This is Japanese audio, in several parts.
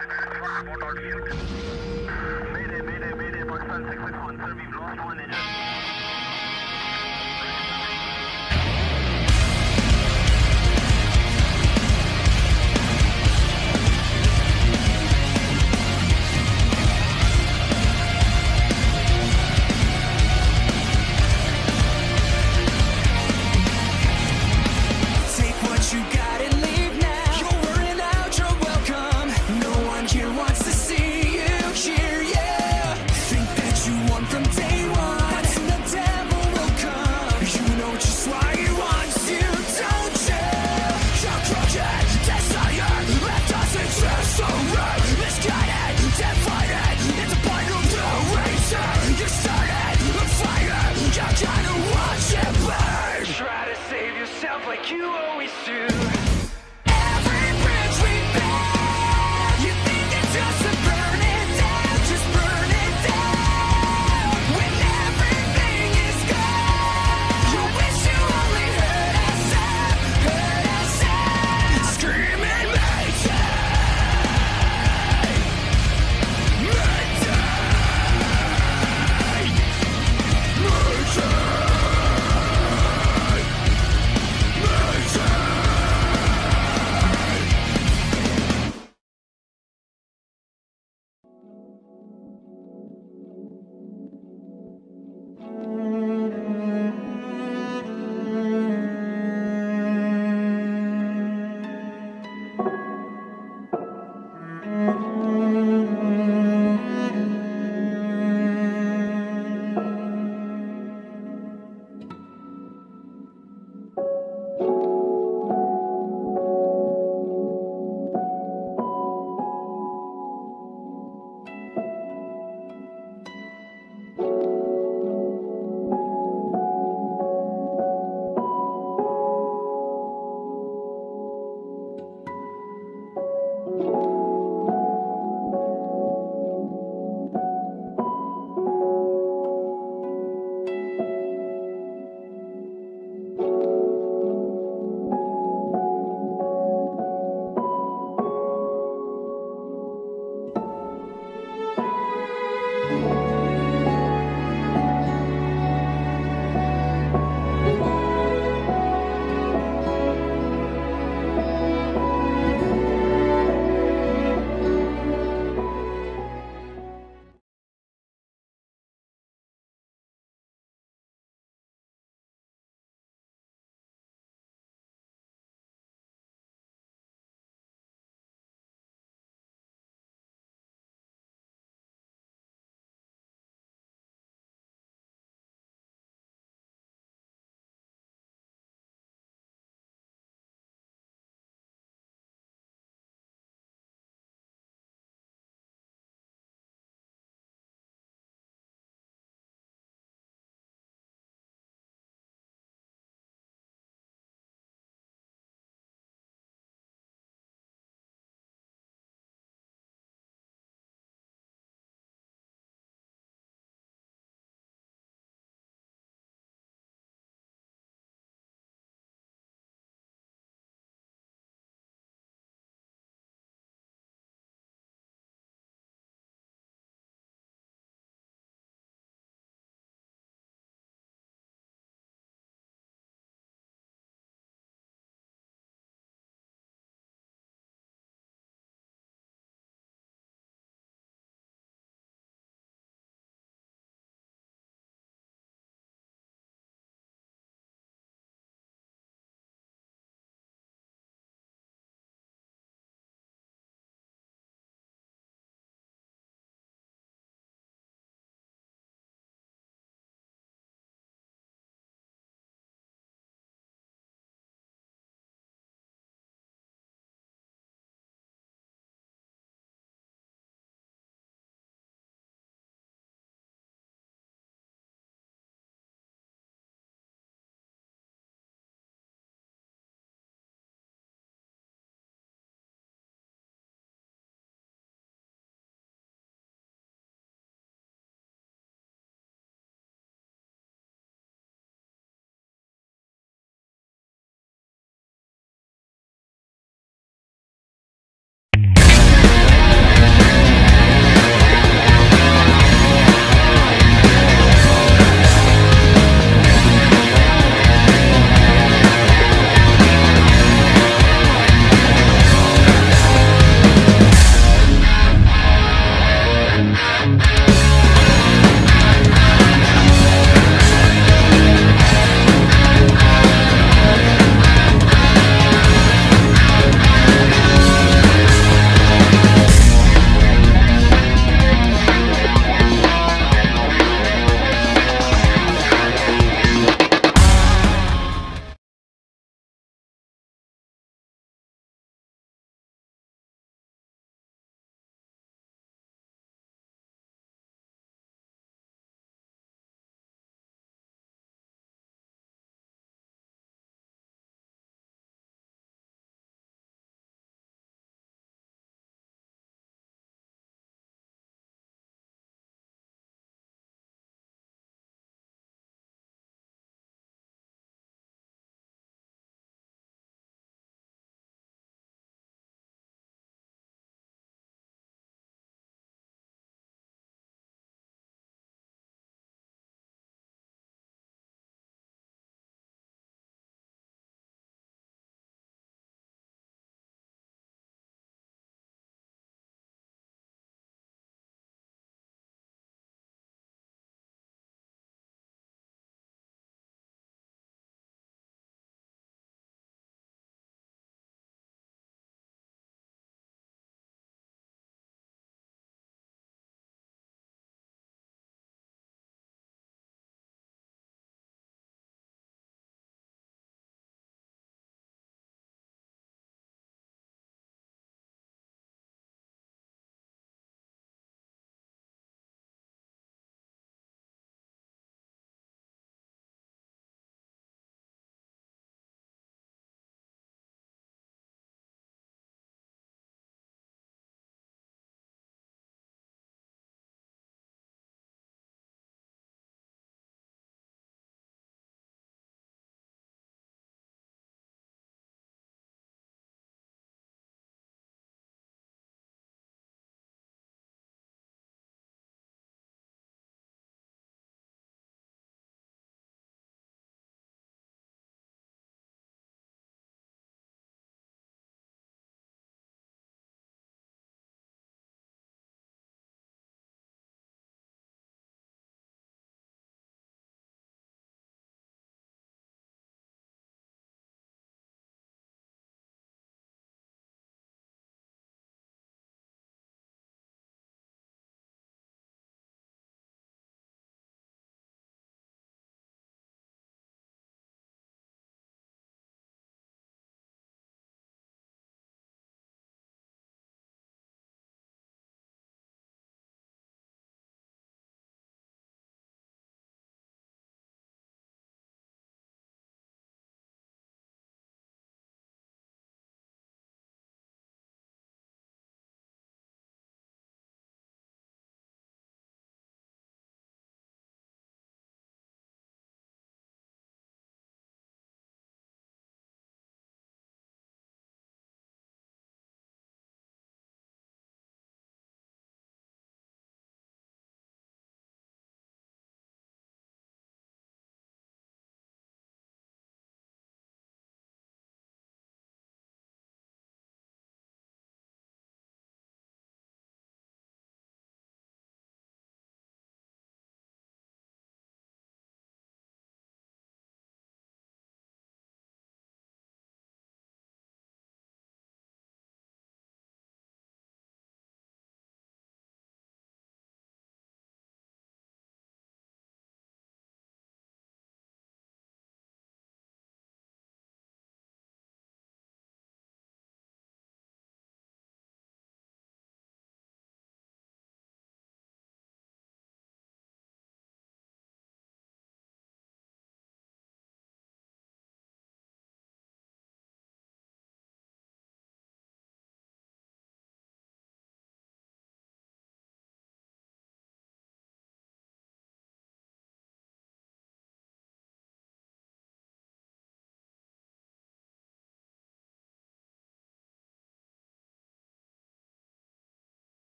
Mayday, mayday, mayday, Pakistan 661, sir, we've lost one engine.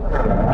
you.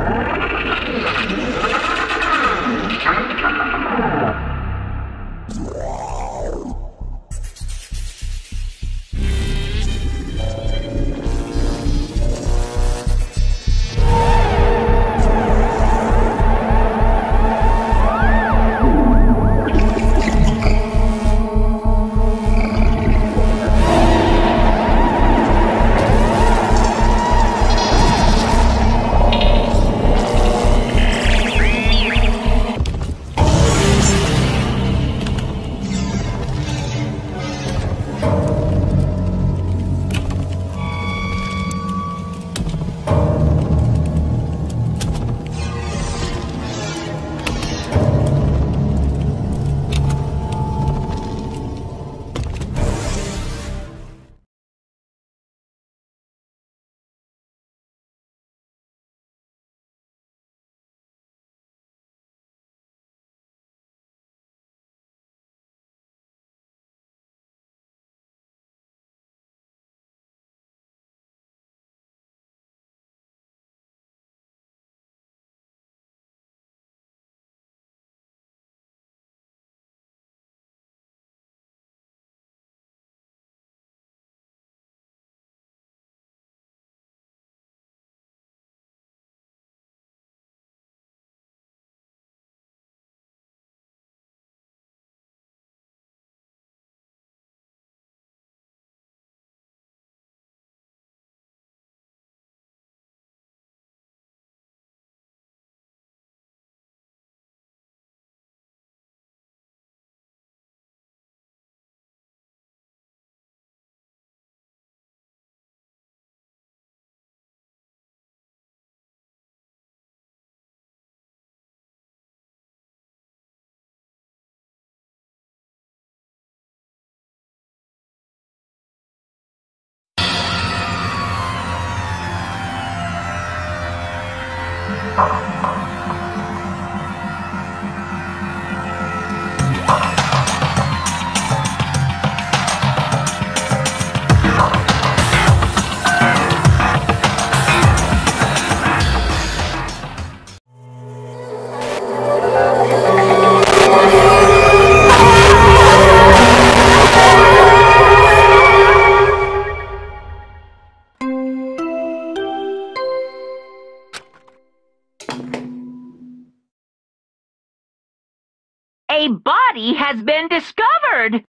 Has been discovered!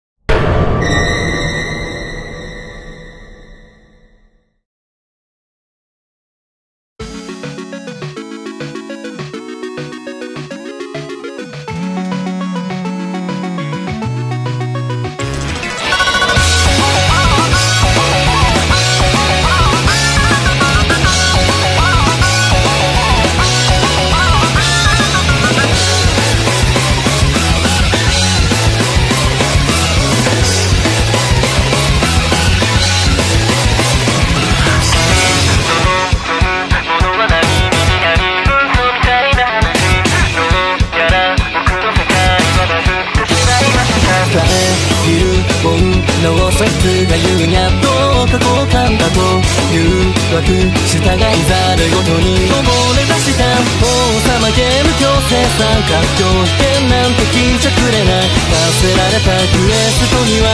せられたクエストには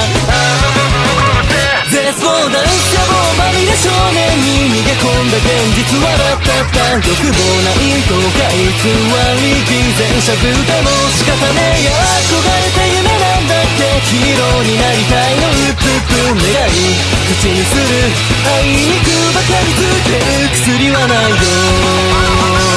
絶望だ野望まみれ少年に逃げ込んだ現実笑ったった。欲望ないとか偽り偽善者ぶでも仕方ねえや憧れて夢なんだってヒーローになりたいのうつく狙い口にする。あいにくばかりつける。薬はないよ。